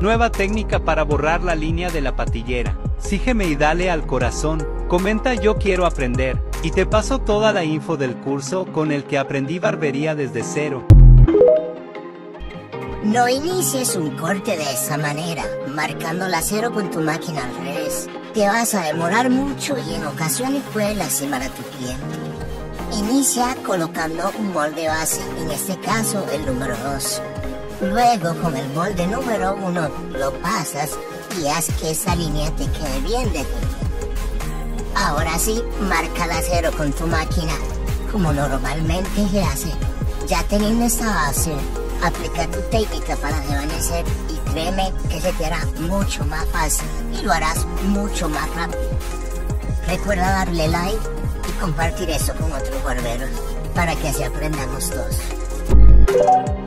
Nueva técnica para borrar la línea de la patillera. Sígueme y dale al corazón, comenta yo quiero aprender, y te paso toda la info del curso con el que aprendí barbería desde cero. No inicies un corte de esa manera, marcando la cero con tu máquina al revés. Te vas a demorar mucho y en ocasiones puedes lastimar a tu cliente. Inicia colocando un molde base, en este caso el número 2. Luego con el molde número 1 lo pasas y haz que esa línea te quede bien de Ahora sí, marca la cero con tu máquina, como normalmente se hace. Ya teniendo esta base, aplica tu técnica para desvanecer y créeme que se te hará mucho más fácil y lo harás mucho más rápido. Recuerda darle like y compartir eso con otros barberos para que así aprendamos todos.